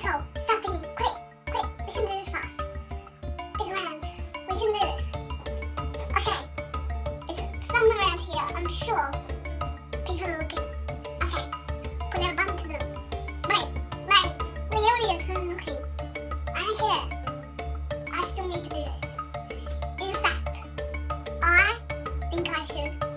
stop. Quick, quick, we can do this fast. Around. We can do this. Okay. It's somewhere around here, I'm sure. People are looking. Okay. Put our bum to them. Wait, wait. Looking. I don't care. I still need to do this. In fact, I think I should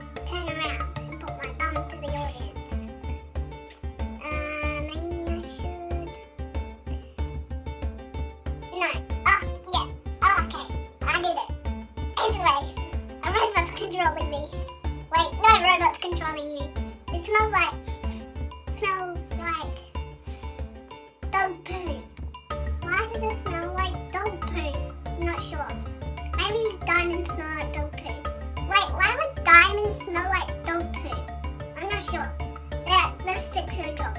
controlling me. Wait, no robot's controlling me. It smells like smells like dog poo. Why does it smell like dog poo? I'm not sure. Maybe diamonds smell like dog poo. Wait, why would diamonds smell like dog poo? I'm not sure. Yeah, let's stick to the draw.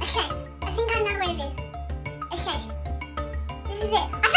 Okay, I think I know where it is. Okay, this is it.